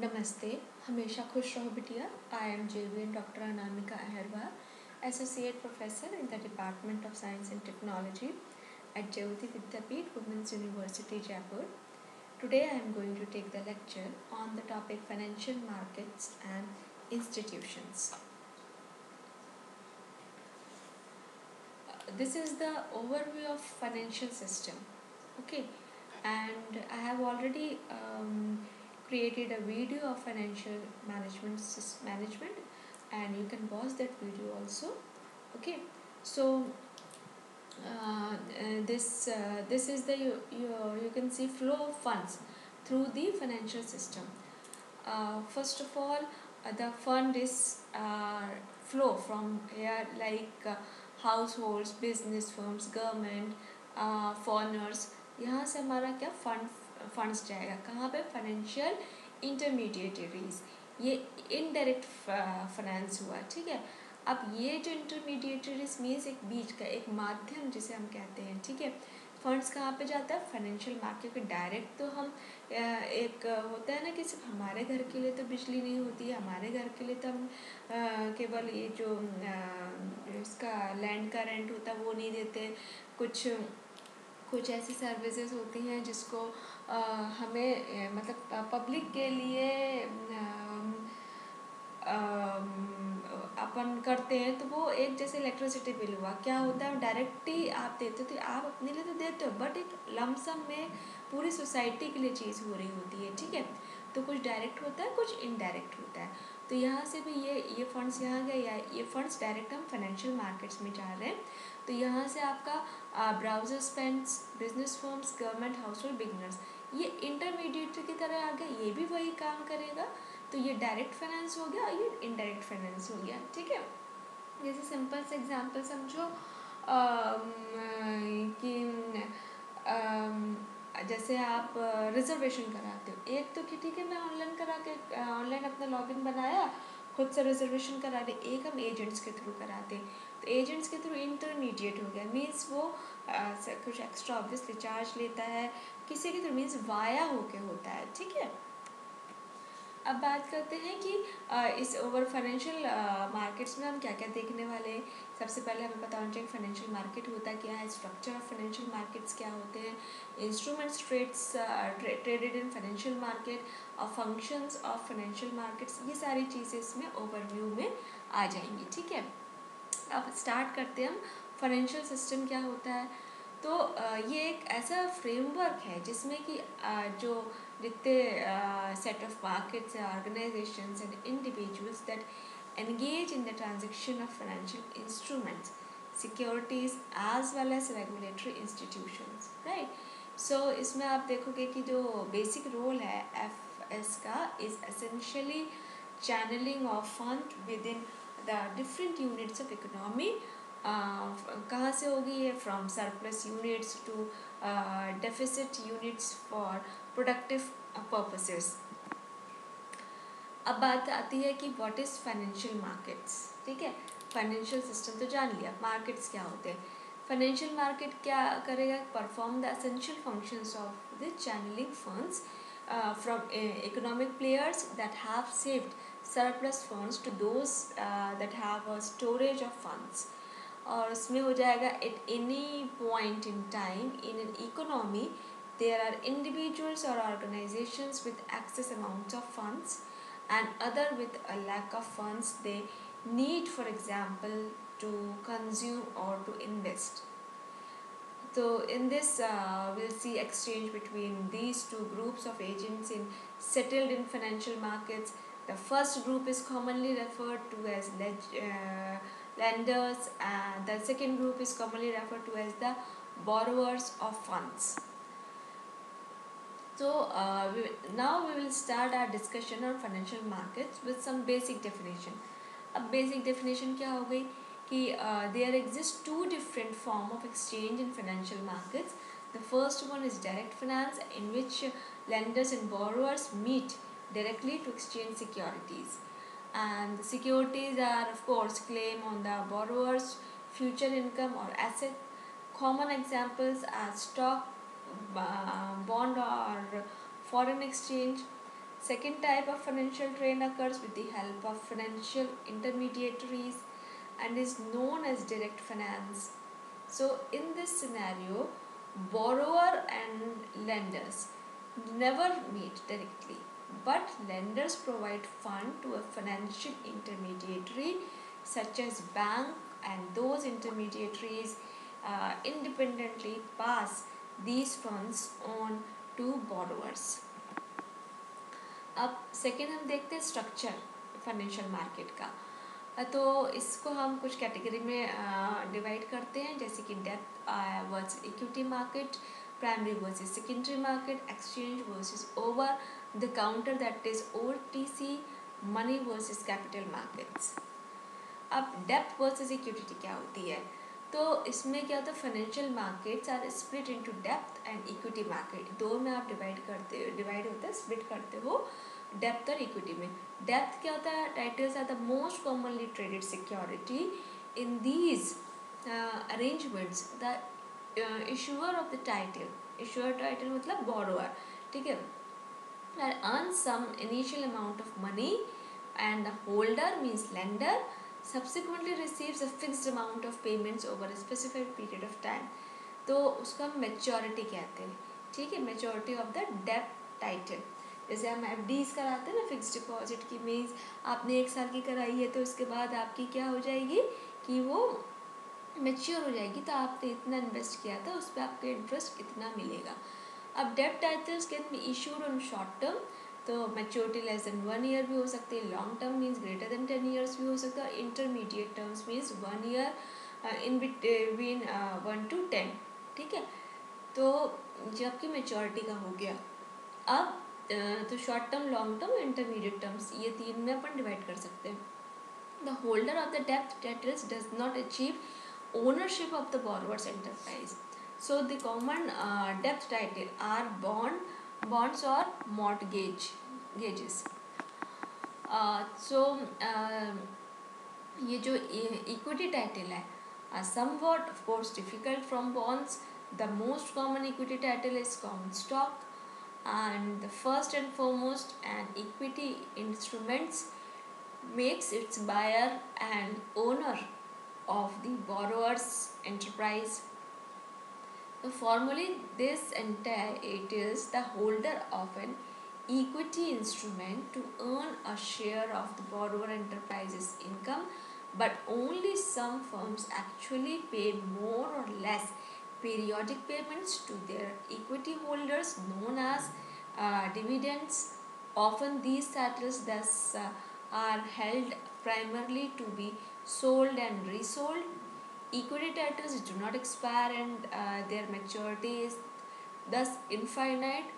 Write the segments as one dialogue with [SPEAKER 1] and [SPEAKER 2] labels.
[SPEAKER 1] नमस्ते हमेशा खुश रहो बिटिया I am JVN doctor Anamika Ahirwar associate professor in the department of science and technology at Jayoti Vidyapeeth Women's University Jaipur. Today I am going to take the lecture on the topic financial markets and institutions. Uh, this is the overview of financial system. Okay, and I have already um, created a video of financial management sys- management and you can watch that video also okay so uh, uh, this uh, this is the you, you you can see flow of funds through the financial system uh, first of all uh, the fund is uh, flow from here like uh, households business firms government uh, foreigners यहाँ से हमारा क्या fund funds जाएगा। कहाँ पे? Financial intermediaries ये indirect finance हुआ, ठीक है? अब ये जो इंटरमीडिएटरीज मीन्स एक बीच का, एक माध्यम जिसे हम कहते हैं, ठीक है? फंड्स कहाँ पे जाता है? फाइनेंशियल मार्केट के डायरेक्ट तो हम एक होता है ना कि सिर्फ़ हमारे घर के लिए तो बिजली नहीं होती है, हमारे घर के लिए तो हम केवल ये जो इसका लैंड का रेंट होता है, वो नहीं देते। कुछ कुछ ऐसी सर्विसेज़ होती हैं जिसको हमें मतलब पब्लिक के लिए अपन करते हैं तो वो एक जैसे इलेक्ट्रिसिटी बिल हुआ। क्या होता है डायरेक्ट ही आप देते हो तो आप अपने लिए तो देते हो बट एक लमसम में पूरी सोसाइटी के लिए चीज़ हो रही होती है, ठीक है? तो कुछ डायरेक्ट होता है, कुछ इनडायरेक्ट होता है। तो यहाँ से भी ये ये फंड्स यहाँ गए, या ये फंड्स डायरेक्ट हम फाइनेंशियल मार्केट्स में जा रहे हैं। तो यहाँ से आपका browser spends business firms government household beginners ये इंटरमीडिएट की तरह आ गया ये भी वही काम करेगा तो ये डायरेक्ट फाइनेंस हो गया और ये इनडायरेक्ट फाइनेंस हो गया, ठीक है? जैसे सिंपल से एग्जांपल समझो कि जैसे आप रिजर्वेशन कराते हो। एक तो कि ठीक है, मैं ऑनलाइन करा के ऑनलाइन अपना लॉगिन बनाया, खुद से रिजर्वेशन करा रहे एक हम एजेंट्स के थ्रू कराते हैं। तो एजेंट्स के थ्रू इंटरमीडिएट हो गया मीन्स वो कुछ एक्स्ट्रा ऑब्वियसली चार्ज लेता है। किसी के थ्रू मीन्स वाया होके होता है, ठीक है? अब बात करते हैं कि इस ओवर फाइनेंशियल मार्केट्स में हम क्या क्या देखने वाले हैं। सबसे पहले हमें पता होना चाहिए फाइनेंशियल मार्केट होता क्या है स्ट्रक्चर ऑफ़ फाइनेंशियल मार्केट्स क्या होते हैं। Instruments trades traded in financial market और फ़ंक्शंस ऑफ़ फाइनेंशियल मार्केट्स ये सारी चीज़ें इसमें ओवरव्यू में आ जाएँगी, ठीक है? अब स्टार्ट करते हैं हम फाइनेंशियल सिस्टम क्या होता है? तो ये एक ऐसा फ्रेमवर्क है जिसमें कि जो जितने सेट ऑफ़ मार्केट्स है organisation and individuals that engage in the transaction of financial instruments securities as well as regulatory institution right so इसमें आप देखोगे कि जो बेसिक रोल है एफ़ एस का is essentially channelling of fund within the different units of economy कहाँ से होगी ये? From surplus units to deficit units for productive purposes अब बात आती है कि व्हाट इज़ फाइनेंशियल मार्केट्स ठीक है? फाइनेंशियल सिस्टम तो जान लिया। मार्केट्स क्या होते हैं? फाइनेंशियल मार्केट क्या करेगा? Perform the essential functions of the channelling funds from economic players that have saved surplus funds to those that have a storage of funds और उसमें हो जाएगा at any point in time in an economy there are individuals or organizations with excess amounts of funds and other with a lack of funds they need for example to consume or to invest so in this uh, we'll see exchange between these two groups of agents in settled in financial markets the first group is commonly referred to as leg- uh, lenders and the second group is commonly referred to as the borrowers of funds so uh, we, now we will start our discussion on financial markets with some basic definition. अब basic definition क्या हो गई कि uh, there exist two different form of exchange in financial markets. The first one is direct finance in which lenders and borrowers meet directly to exchange securities. And the securities are of course claim on the borrower's future income or asset. Common examples are stock bond or foreign exchange Second type of financial trade occurs with the help of financial intermediaries and is known as direct finance. So, in this scenario, borrower and lenders never meet directly, but lenders provide fund to a financial intermediary such as bank and those intermediaries uh, independently pass these funds on to borrowers. अब second हम देखते हैं structure financial market का तो इसको हम कुछ category में डिवाइड करते हैं जैसे कि depth versus equity market primary versus secondary market exchange versus over that is O T C money versus capital markets अब डेप्थ वर्सेस इक्विटी क्या होती है? तो इसमें क्या होता है? Financial markets are split into depth and equity market दो में आप डिवाइड करते हो डिवाइड होता है स्प्लिट करते हो डेप्थ और इक्विटी में. डेप्थ क्या होता है? Titles are the most commonly traded security in these arrangements the issuer of the title issuer title मतलब बोरोअर ठीक है? Earn some initial amount of money and the holder means lender subsequently receives a fixed amount of payments over a specified period of time. तो उसको हम maturity कहते हैं? ठीक है maturity of the debt title जैसे हम एफ़ डीज कराते हैं ना फिक्स डिपॉजिट की मीन्स आपने एक साल की कराई है तो उसके बाद आपकी क्या हो जाएगी कि वो मेच्योर हो जाएगी तो आपने इतना इन्वेस्ट किया था, उस पर आपका इंटरेस्ट इतना मिलेगा। अब debt titles can be issued on short term तो maturity less than one year भी हो सकती है long term means greater than ten years भी हो सकता है intermediate terms means one year in between one two ten ठीक है? तो जबकि मेच्योरिटी का हो गया। अब uh, तो short term long term intermediate terms ये तीन में अपन डिवाइड कर सकते हैं। The holder of the depth titles does not achieve ownership of the borrower's enterprise. so the common uh, debt title are bond bonds or mortgage gauges uh, so uh, ये जो equity title है somewhat of course difficult from bonds the most common equity title is common stock and the first and foremost an equity instruments makes its buyer and owner of the borrower's enterprise formally this entire it is the holder of an equity instrument to earn a share of the borrower enterprise's income but only some firms actually pay more or less periodic payments to their equity holders known as uh, dividends. Often these titles thus uh, are held primarily to be sold and resold equity titles do not expire and uh, their maturity is thus infinite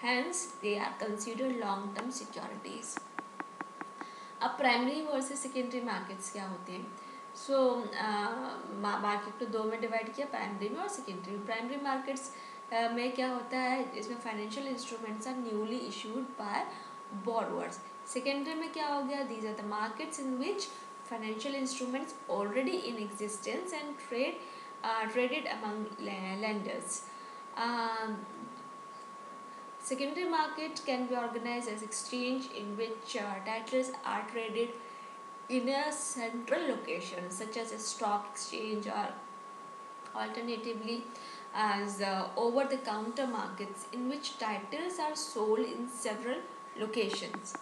[SPEAKER 1] hence they are considered long term securities. अब primary versus secondary markets क्या होते हैं? So market को दो में divide किया primary में और सेकेंडरी में। प्राइमरी मार्केट्स में क्या होता है? इसमें financial instruments are newly issued by borrowers secondary में क्या हो गया? These are the markets in which financial instruments already in existence and trade uh, traded among lenders. Um, secondary market can be organized as exchange in which uh, titles are traded in a central location such as a stock exchange or alternatively as uh, over the counter markets in which titles are sold in several locations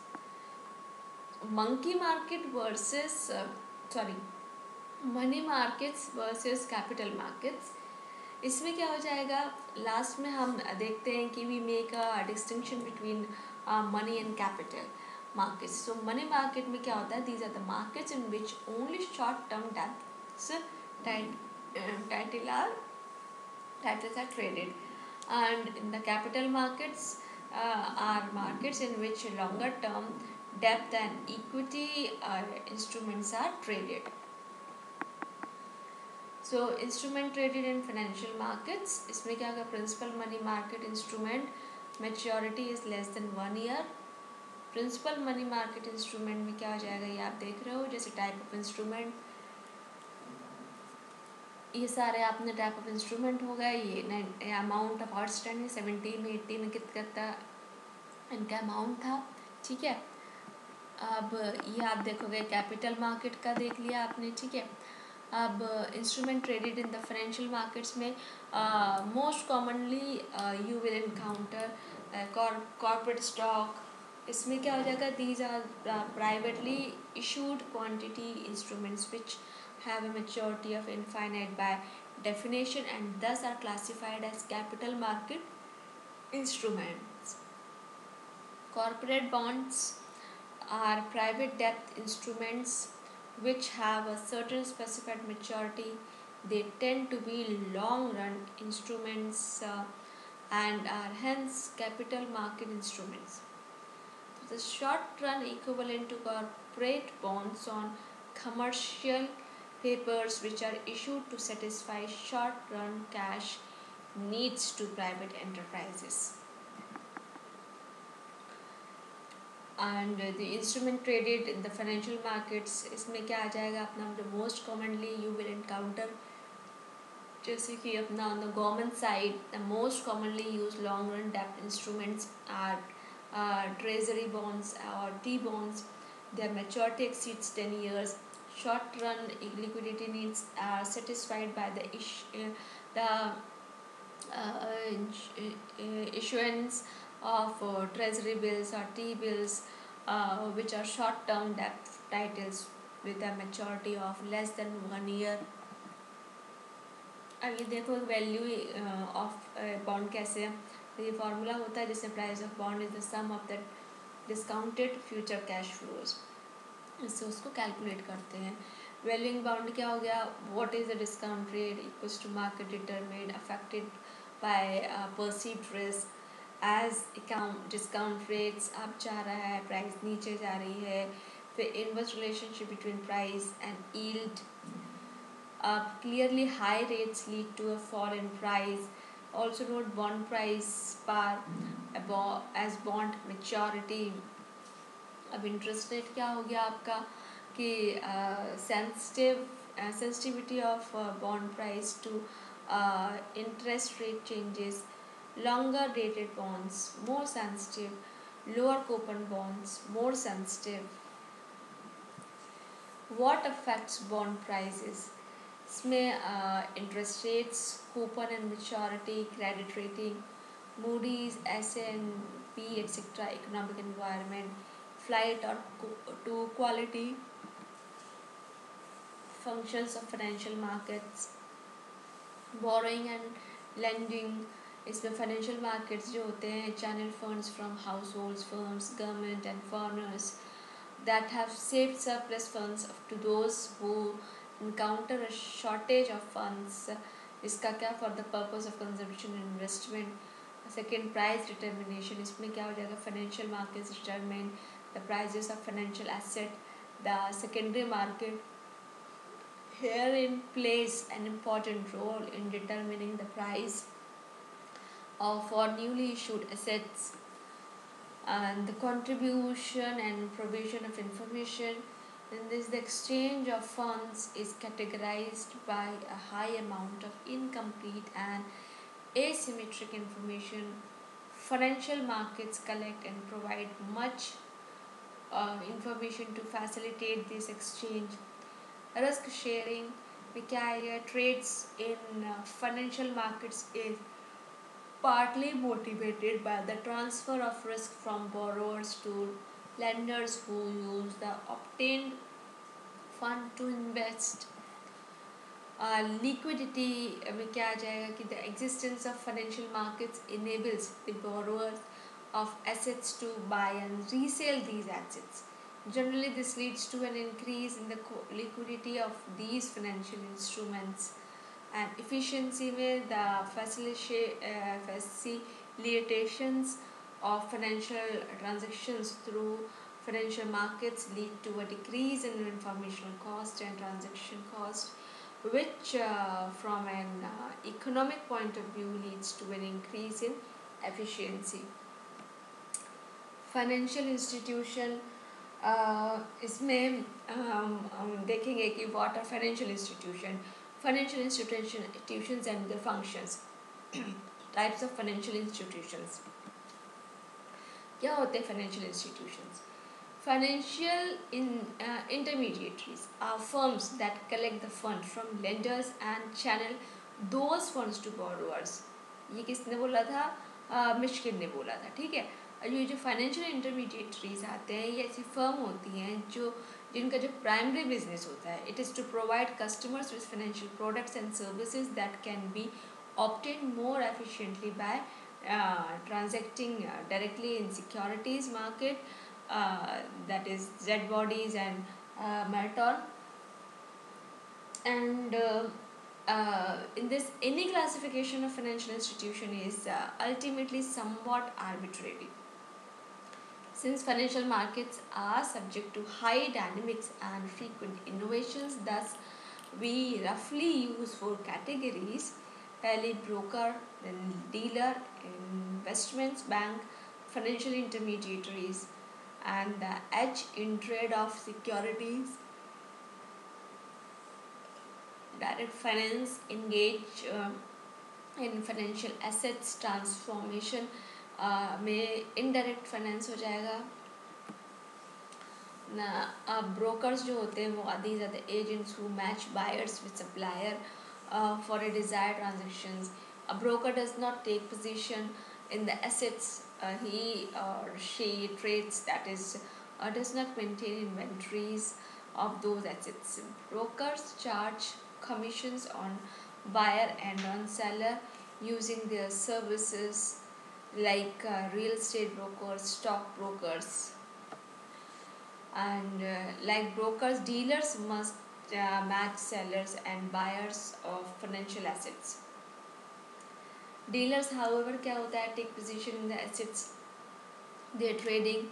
[SPEAKER 1] market versus uh, sorry money markets versus capital markets इसमें क्या हो जाएगा? Last में हम देखते हैं कि we make a distinction between money and capital markets so money market में क्या होता है? These are the markets in which only short term debts title are are traded. And in the capital markets uh, are markets in which longer term debt and equity uh, instruments are traded. So instrument traded in financial markets इसमें क्या hoga principal money market instrument maturity is less than 1 year principal money market instrument में kya हो जाएगा ये आप देख रहे हो जैसे टाइप ऑफ़ इंस्ट्रूमेंट ये सारे आपने टाइप ऑफ़ इंस्ट्रूमेंट हो गए ये amount of outstanding seventeen eighty में कितना इनका अमाउंट था ठीक है अब ये आप देखोगे कैपिटल मार्केट का देख लिया आपने, ठीक है अब instrument traded in the financial markets में most commonly you will encounter corporate stock इसमें क्या हो जाएगा these are privately issued quantity instruments which have a maturity of infinite by definition and thus are classified as capital market instruments. Corporate bonds are private debt instruments which have a certain specified maturity. They tend to be long run instruments uh, and are hence capital market instruments. The short run equivalent to corporate bonds on commercial papers which are issued to satisfy short run cash needs to private enterprises. And the instrument traded in the financial markets इसमें क्या आ जाएगा अपना the most commonly you will encounter जैसे कि अपना on the government side the most commonly used long run debt instruments are uh, treasury bonds or T bonds their maturity exceeds 10 years short run liquidity needs are satisfied by the, ish, uh, the uh, issuance of uh, treasury bills or T bills uh, which are short term debt titles with a maturity of less than one year. अब ये देखो value of bond कैसे है? तो ये formula होता है जिसमें price of bond is the sum of the discounted future cash flows इससे उसको कैलकुलेट करते हैं। वैल्यूइंग बाउंड क्या हो गया? What is the discount rate equals to market determined affected by perceived risk as account discount rates up जा रहा है प्राइस नीचे जा रही है, फिर inverse relationship between price and yield अब clearly high rates lead to a fall in price also note bond price par as bond maturity. अब इंटरेस्ट रेट क्या हो गया आपका? कि sensitive sensitivity of bond price to interest rate changes longer dated bonds more sensitive lower coupon bonds more sensitive what affects bond prices इसमें interest rates coupon and maturity credit rating Moody's S N P etcetera economic environment flight or to quality functions of financial markets borrowing and lending इसमें financial markets जो होते हैं channel funds from house holds firms government and foreigners that have saved surplus funds to those who encounter a shortage of funds इसका क्या for the purpose of consumption and investment second price determination इसमें क्या हो जाएगा financial markets determine the prices of financial asset, the secondary market herein plays an important role in determining the price of for newly issued assets and the contribution and provision of information in this the exchange of funds is categorized by a high amount of incomplete and asymmetric information financial markets collect and provide much uh, information to facilitate this exchange. Risk sharing, Vicaria trades in uh, financial markets is partly motivated by the transfer of risk from borrowers to lenders who use the obtained fund to invest. Uh, liquidity में क्या आ जाएगा कि the existence of financial markets enables the borrowers of assets to buy and resell these assets. Generally, this leads to an increase in the liquidity of these financial instruments and efficiency with the facilitations of financial transactions through financial markets lead to a decrease in informational cost and transaction cost which uh, from an uh, economic point of view leads to an increase in efficiency. Financial institution इसमें हम हम देखेंगे कि what are financial institution financial institution and the functions types of financial institutions क्या होते हैं financial इंस्टीट्यूशंस financial uh, intermediaries are firms that collect the fund from lenders and channel those funds to borrowers ये किसने बोला था मिशकिन uh, ने बोला था ठीक है ये जो फाइनेंशियल इंटरमीडिएटरीज आते हैं ये ऐसी फर्म होती हैं जो जिनका जो प्राइमरी बिजनेस होता है it is to provide customers with financial products and services that can B obtained more efficiently by uh, transacting uh, directly in securities market uh, that is Z bodies and uh, Marathon and uh, uh, in this any classification of financial institution is uh, ultimately somewhat arbitrary since financial markets are subject to high dynamics and frequent innovations, thus we roughly use four categories. Pally broker, then dealer, investments bank, financial intermediaries, and the edge in trade of securities. Direct finance engage uh, in financial assets transformation में indirect finance हो जाएगा। ना brokers जो होते हैं, वो आदि ज़्यादा agents who match buyers with supplier for a desired transaction a broker does not take position in the assets he or she trades that is does not maintain inventories of those assets brokers charge commission on buyer and on seller using their services like uh, real estate brokers, stock brokers, and uh, like brokers, dealers must uh, match sellers and buyers of financial assets. Dealers, however, क्या होता है take position in the assets they are trading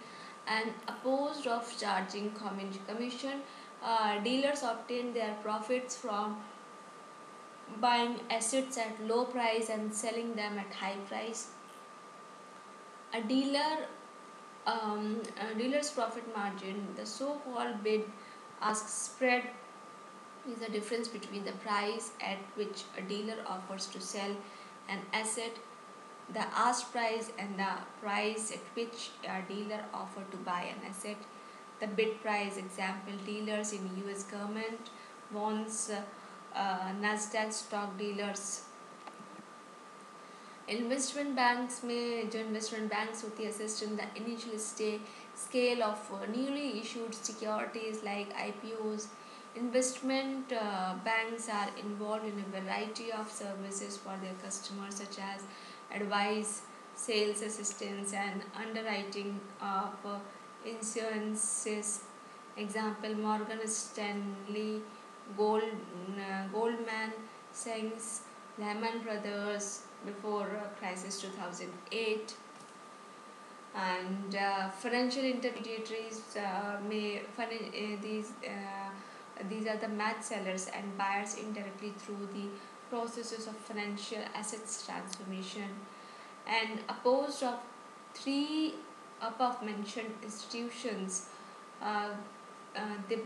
[SPEAKER 1] and opposed of charging commission. Uh, dealers obtain their profits from buying assets at low price and selling them at high price a dealer um, a dealer's profit margin the so-called bid ask spread is the difference between the price at which a dealer offers to sell an asset the ask price and the price at which a dealer offer to buy an asset. The bid price example dealers in us government bonds uh, nasdaq stock dealers investment banks में जो investment banks होती है assist in the initial stay scale of uh, newly issued securities like IPOs. Investment uh, banks are involved in a variety of services for their customers, such as advice, sales assistance, and underwriting of uh, insurances. Example: Morgan Stanley, Gold, Goldman Sachs, Lehman Brothers, before uh, crisis 2008 and uh, financial intermediaries uh, may uh, these uh, these are the match sellers and buyers indirectly through the processes of financial assets transformation. And opposed of three above mentioned institutions uh, they,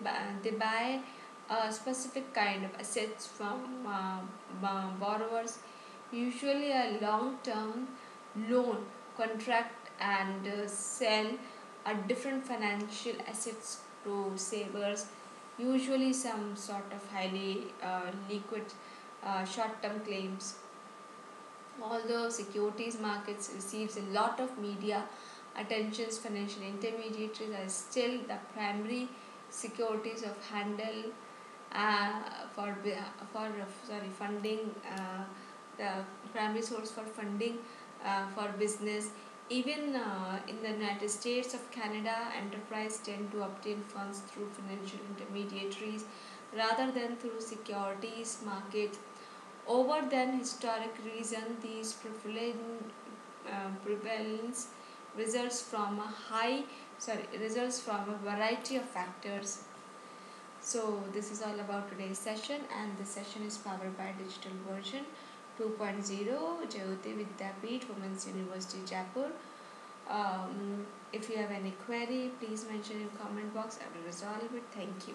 [SPEAKER 1] they buy a specific kind of assets from borrowers usually a long-term loan contract and uh, sell a different financial assets to savers. Usually some sort of highly uh, liquid uh, short-term claims. Although securities markets receives a lot of media attentions financial intermediaries are still the primary securities of handle uh, for for sorry funding uh, the primary source for funding uh, for business. Even uh, in the United States of Canada, enterprise tend to obtain funds through financial intermediaries rather than through securities market. Over than historic reason, these uh, prevalence results from a high sorry results from a variety of factors so this is all about today's session and this session is powered by digital version 2.0 Jayoti Vidyapeeth Women's University Jaipur. Um, if you have any query, please mention in comment box. I will resolve it. Thank you.